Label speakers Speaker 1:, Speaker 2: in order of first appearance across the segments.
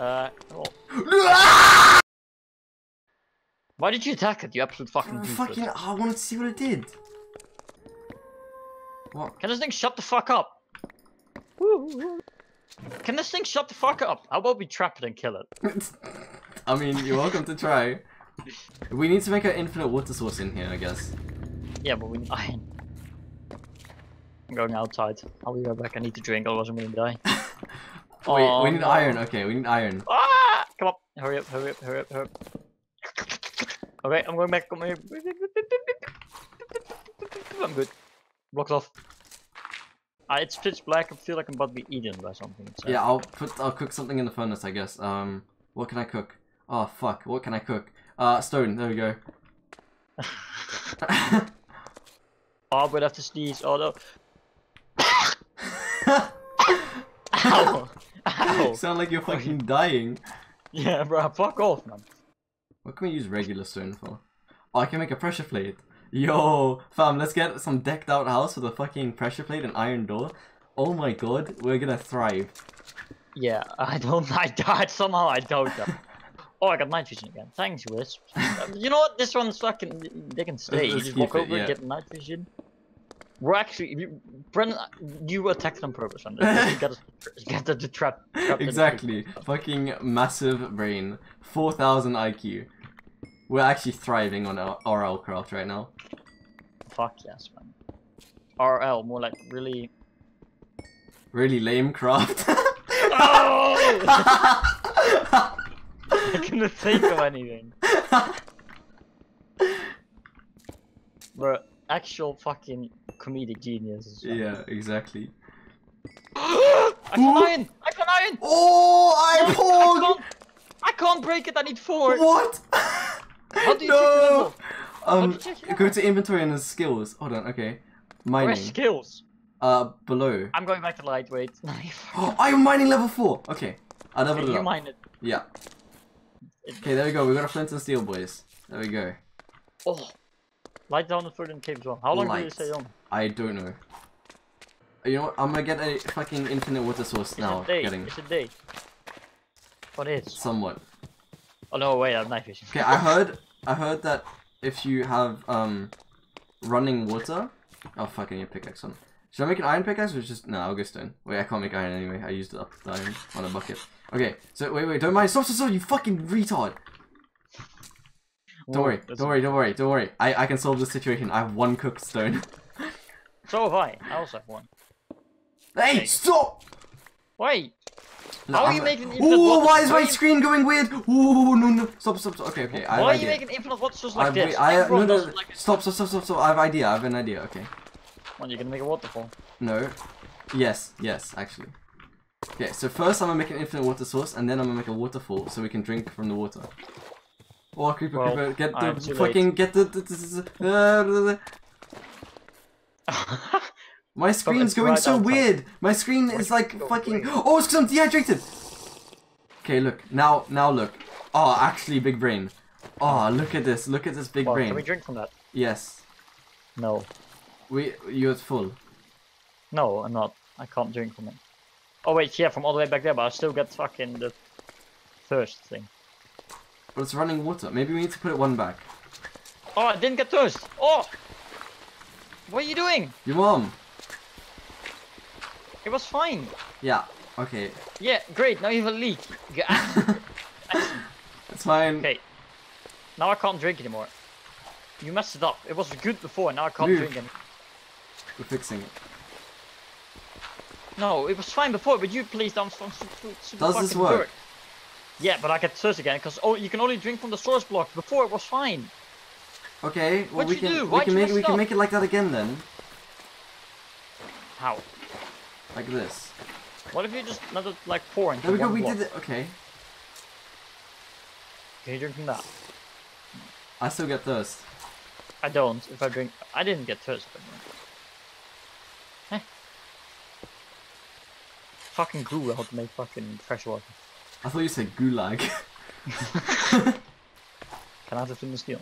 Speaker 1: Uh, oh. Why did you attack it, you absolute fucking
Speaker 2: Uh,
Speaker 1: doofus?
Speaker 2: fucking, I wanted to see what it did. What?
Speaker 1: Can this thing shut the fuck up? Can this thing shut the fuck up? How about we trap it and kill it?
Speaker 2: I mean, you're welcome to try. We need to make an infinite water source in here, I guess.
Speaker 1: Yeah, but we need iron. I'm going outside. I'll be right back. I need to drink, otherwise I'm gonna die.
Speaker 2: Wait,
Speaker 1: Oh,
Speaker 2: we need
Speaker 1: no.
Speaker 2: iron. Okay, we need iron.
Speaker 1: Ah! Come on, hurry up, hurry up, hurry up, hurry up. Okay, I'm going back. I'm going- I'm good. Blocks off. Ah, it's pitch black. I feel like I'm about to be eaten by something. so-
Speaker 2: Yeah, I'll put. I'll cook something in the furnace, I guess. Um, what can I cook? Oh fuck, what can I cook? Uh, stone. There we go.
Speaker 1: Oh, but I have to sneeze. Oh no. Ow!
Speaker 2: Sound like you're fucking dying.
Speaker 1: Yeah, bro, fuck off, man.
Speaker 2: What can we use regular stone for? Oh, I can make a pressure plate. Yo, fam, let's get some decked out house with a fucking pressure plate and iron door. Oh my god, we're gonna thrive.
Speaker 1: Yeah, I don't. I died somehow. I doubt that. Oh, I got night vision again. Thanks, Wisp. You know what? This one's fucking. They can stay. You
Speaker 2: let's
Speaker 1: just
Speaker 2: keep
Speaker 1: walk
Speaker 2: it,
Speaker 1: over,
Speaker 2: yeah.
Speaker 1: get night vision. We're actually, you, Brandyn, you were attacked on purpose. On this. You got the, trap. trap
Speaker 2: Exactly. Fucking massive brain. 4000 IQ. We're actually thriving on our RL craft right now.
Speaker 1: Fuck yes, man. RL, more like really.
Speaker 2: Really lame craft.
Speaker 1: Oh! I couldn't think of anything. Bro, actual fucking comedic genius.
Speaker 2: yeah, exactly.
Speaker 1: I found
Speaker 2: Ooh.
Speaker 1: iron! I found iron!
Speaker 2: Oh, I
Speaker 1: I
Speaker 2: pulled!
Speaker 1: can't, I can't break it, I need four!
Speaker 2: What?
Speaker 1: How do you
Speaker 2: no! Um,
Speaker 1: do you check your
Speaker 2: go to inventory and there's skills. Hold on, okay.
Speaker 1: Where's
Speaker 2: Mining.
Speaker 1: skills?
Speaker 2: Uh, below.
Speaker 1: I'm going back to lightweight.
Speaker 2: Oh, I'm mining level 4! Okay. I leveled it
Speaker 1: you
Speaker 2: up.
Speaker 1: mine it.
Speaker 2: Yeah. Okay, there we go. We got a flint and steel, boys. There we go.
Speaker 1: Oh. Light down the further cave as well. How long do you
Speaker 2: Light.
Speaker 1: stay on?
Speaker 2: I don't know. You know what? I'm gonna get a fucking infinite water source
Speaker 1: It's
Speaker 2: now.
Speaker 1: a day.
Speaker 2: Getting
Speaker 1: It's a day. What is?
Speaker 2: somewhat.
Speaker 1: Oh no, wait, I have night vision.
Speaker 2: Okay, I heard. I heard that if you have um running water. Oh fuck! I need a pickaxe on. Should I make an iron pickaxe or just no? I'll go stone. Wait, I can't make iron anyway. I used up the iron on a bucket. Okay, so wait, wait, don't mind. Stop, stop, stop! You fucking retard! Don't worry,
Speaker 1: that's-
Speaker 2: don't worry, don't worry, don't worry. I I can solve this situation. I have one cooked stone.
Speaker 1: So have I. I also have one.
Speaker 2: hey,
Speaker 1: Okay.
Speaker 2: stop!
Speaker 1: Wait!
Speaker 2: No,
Speaker 1: How are
Speaker 2: I'm-
Speaker 1: you making infinite
Speaker 2: Ooh, why is my
Speaker 1: you-
Speaker 2: screen going weird? Ooh, no, no. Stop, stop, stop. Okay, okay. I have
Speaker 1: Why are you making infinite water source
Speaker 2: I
Speaker 1: like
Speaker 2: have,
Speaker 1: this?
Speaker 2: I, no,
Speaker 1: Everyone
Speaker 2: no,
Speaker 1: does like this.
Speaker 2: stop, stop, stop, stop, stop. I have an idea. I have an idea. Okay.
Speaker 1: Well, you're gonna make a waterfall.
Speaker 2: No. Yes, yes, actually. Okay, so first I'm gonna make an infinite water source, and then I'm gonna make a waterfall so we can drink from the water. Oh, creeper,
Speaker 1: Well,
Speaker 2: creeper, get the fucking, get the, the, the, my screen's going
Speaker 1: right
Speaker 2: so
Speaker 1: outside.
Speaker 2: weird. My screen is like fucking. Oh, it's because I'm dehydrated. Okay, look now, now look. Oh, actually, big brain. Oh, look at this. Look at this big
Speaker 1: well,
Speaker 2: brain.
Speaker 1: can we drink from that?
Speaker 2: Yes,
Speaker 1: No.
Speaker 2: we. You're full.
Speaker 1: No, I'm not. I can't drink from it. Oh wait, yeah, from all the way back there, but I still get fucking the thirst thing.
Speaker 2: But it's running water. Maybe we need to put it one back.
Speaker 1: Oh, I didn't get thirst! Oh! What are you doing?
Speaker 2: Your mom.
Speaker 1: It was fine.
Speaker 2: Yeah. Okay.
Speaker 1: Yeah, great, now you have a leak.
Speaker 2: It's fine.
Speaker 1: okay. Now I can't drink anymore. You messed it up. It was good before, now I can't
Speaker 2: Move.
Speaker 1: drink anymore.
Speaker 2: We're fixing it.
Speaker 1: No, it was fine before, but you placed down some super, super
Speaker 2: Does this
Speaker 1: fucking
Speaker 2: work?
Speaker 1: Yeah, but I get thirst again, because oh, you can only drink from the source block. Before it was fine.
Speaker 2: Okay. Well,
Speaker 1: What'd
Speaker 2: we can
Speaker 1: do?
Speaker 2: we
Speaker 1: Why'd
Speaker 2: can make we
Speaker 1: it
Speaker 2: can make it like that again then,
Speaker 1: How?
Speaker 2: like this.
Speaker 1: What if you just let it like pour into
Speaker 2: There we go. We
Speaker 1: block?
Speaker 2: did it. Okay.
Speaker 1: Can you drink from that?
Speaker 2: I still get thirst.
Speaker 1: I don't. If I drink, I didn't get thirst. But... Eh. Fucking glue how to make fucking fresh water.
Speaker 2: I thought you said gulag.
Speaker 1: Can I have the flint and steel?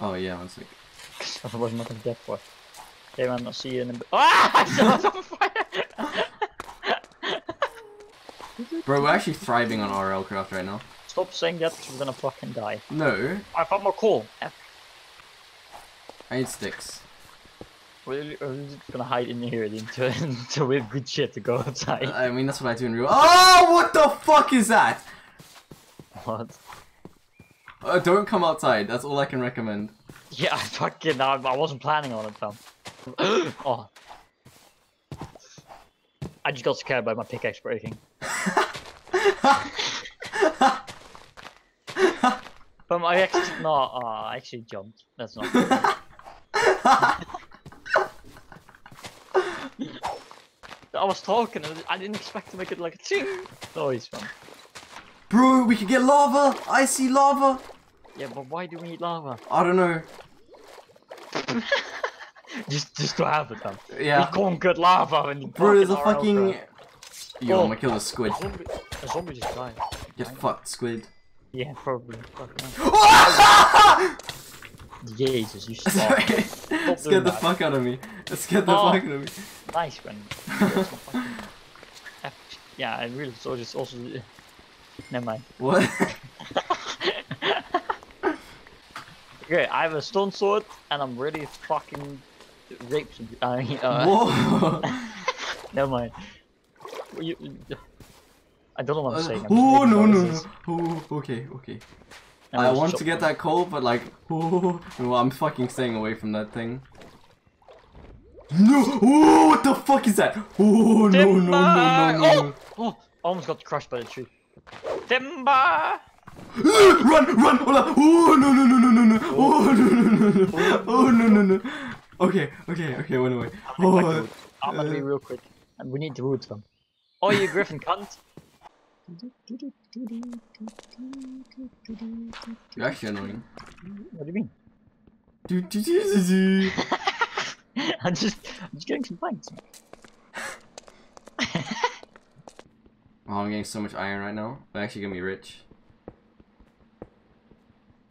Speaker 2: oh yeah, one sec.
Speaker 1: Otherwise I'm not gonna get for it. Okay man, I'll see you in a bit. Ah! I us on fire!
Speaker 2: Bro, we're actually thriving on RL craft right now.
Speaker 1: Stop saying that we're gonna fucking die.
Speaker 2: No,
Speaker 1: I found more coal. F.
Speaker 2: I need sticks.
Speaker 1: We're we're just gonna hide in here until, until we have good shit to go outside.
Speaker 2: I mean, that's what I do in real. Oh, what the fuck is that?
Speaker 1: what?
Speaker 2: Uh, don't come outside. That's all I can recommend.
Speaker 1: Yeah, I fucking. I, I wasn't planning on it, fam. oh. I just got scared by my pickaxe breaking. But I actually no, uh, I actually jumped. That's not. I was talking. and I didn't expect to make it like a ching oh, noise, man.
Speaker 2: Bro, we could get lava. I see lava.
Speaker 1: Yeah, but why do we need lava?
Speaker 2: I don't know.
Speaker 1: Just, just to have it, man.
Speaker 2: Yeah.
Speaker 1: We can't get lava when you.
Speaker 2: Bro, there's a
Speaker 1: fucking
Speaker 2: fucking. Yo,
Speaker 1: Oh.
Speaker 2: I'm gonna kill the squid.
Speaker 1: A zombie, a zombie just died.
Speaker 2: Get fucked, squid.
Speaker 1: Yeah, probably. Fucking hell. Jesus, you stop.
Speaker 2: Sorry.
Speaker 1: doing
Speaker 2: scared the fuck out of me. It scared the
Speaker 1: Oh.
Speaker 2: fuck out of me.
Speaker 1: Nice, man. yeah, I really saw just also. Never mind.
Speaker 2: What?
Speaker 1: Okay, I have a stone sword and I'm ready to fucking rape some. I mean, uh,
Speaker 2: Whoa.
Speaker 1: never mind. You, I don't know what I'm saying. I'm
Speaker 2: oh no no no. Oh, okay okay.
Speaker 1: And
Speaker 2: I want to get that coal, but like, oh, well, I'm fucking staying away from that thing. No! Oh, what the fuck is that? Oh no no no no no!
Speaker 1: Oh! oh! Almost got crushed by the tree. Timber!
Speaker 2: run run! Hold up! Oh no no no no no no! Oh no no no no! Oh no no no! Okay okay okay, went away.
Speaker 1: Oh,
Speaker 2: Oh,
Speaker 1: I'm gonna be
Speaker 2: uh,
Speaker 1: real quick. We need the wood from. Oh, you griffin cunt!
Speaker 2: you're actually annoying.
Speaker 1: What do you mean?
Speaker 2: Do, do, do, do, do.
Speaker 1: I'm just, I'm just getting some planks.
Speaker 2: Oh, I'm getting so much iron right now. I'm actually gonna be rich.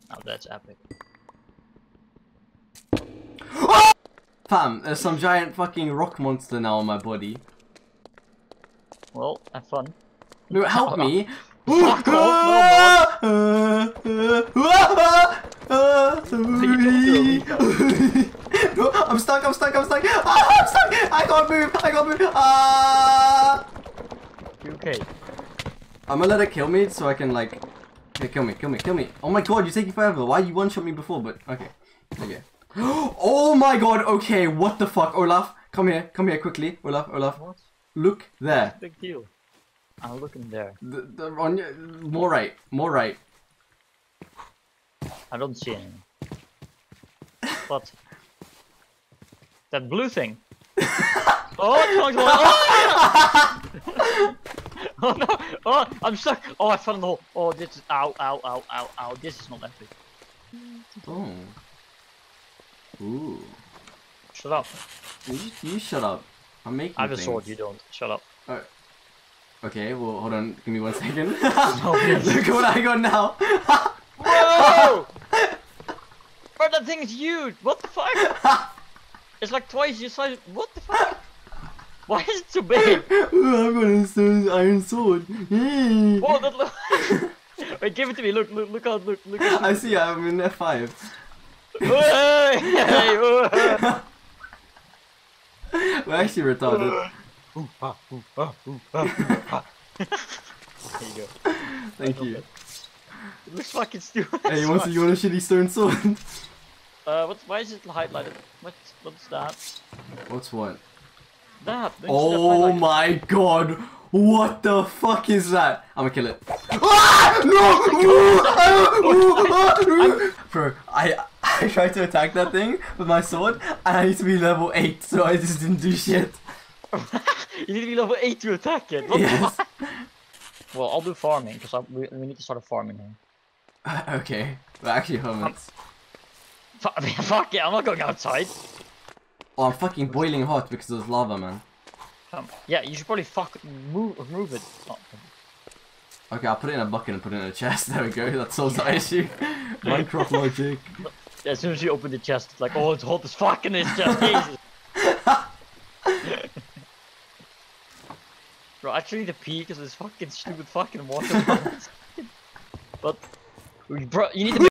Speaker 1: Oh, that's epic.
Speaker 2: Fam, there's some giant fucking rock monster now on my body.
Speaker 1: Well, have fun.
Speaker 2: No, help me!
Speaker 1: Fuck off,
Speaker 2: No, I'm stuck, I'm stuck, I'm stuck! Ah, I'm stuck! I can't move, I can't move! Ah!
Speaker 1: You okay?
Speaker 2: I'm gonna let it kill me so I can like... Okay, kill me, kill me, kill me. Oh my god, you're taking forever. Why you one-shot me before, but... Okay. Okay. Oh my god, okay, what the fuck? Olaf, come here, come here quickly. Olaf, Olaf,
Speaker 1: What?
Speaker 2: look there.
Speaker 1: Big deal. I'm looking there.
Speaker 2: The, the, on your, more right, more right.
Speaker 1: I don't see anything. What? That blue thing. oh, going oh! oh no! Oh, I'm stuck. Oh, I fell in the hole. Oh, this is ow, ow, ow, ow, ow. This is not epic.
Speaker 2: Oh. Ooh.
Speaker 1: Shut up.
Speaker 2: You, you shut up. I'm making
Speaker 1: I have a sword. You don't. Shut up.
Speaker 2: Okay, well, hold on. Give me one second. Look at what I got now.
Speaker 1: Whoa! Bro, that thing is huge. What the fuck? It's like twice your size. What the fuck? Why is it so big?
Speaker 2: Ooh, I've got a stone iron sword. Yay.
Speaker 1: Whoa, that look. Wait, give it to me. Look, look, look out. Look, look. At
Speaker 2: I see, I'm in F5.
Speaker 1: Hey, hey.
Speaker 2: We're actually retarded.
Speaker 1: Ah, ooh, ah, ooh, ah, ooh, ah. there you go.
Speaker 2: Thank you.
Speaker 1: It looks fucking stupid.
Speaker 2: Hey, you want, you want a shitty stone sword?
Speaker 1: Uh, what's why is it highlighted? What's what's that?
Speaker 2: What's what?
Speaker 1: That. Don't you see that
Speaker 2: Oh my god! What the fuck is that? I'm gonna kill it. Ah! No! Ooh! Ah! Ah! Bro, I I tried to attack that thing with my sword, and I need to be level eight, so I just didn't do shit.
Speaker 1: you need to be level eight to attack it. What
Speaker 2: Yes.
Speaker 1: Well, I'll do farming because we, we need to start a farming here.
Speaker 2: okay, we're actually hermits.
Speaker 1: Fu- Fuck it, I'm not going outside.
Speaker 2: Oh, I'm fucking boiling hot because there's lava, man.
Speaker 1: Um, yeah, you should probably fuck move move it. Oh,
Speaker 2: Okay, I'll put it in a bucket and put it in a chest. There we go. That solves the issue. Minecraft logic.
Speaker 1: as soon as you open the chest, it's like, oh, it's hot as fuck in this chest. Jesus. Bro, I actually need to pee because this fucking stupid fucking water. but we bro, you need to.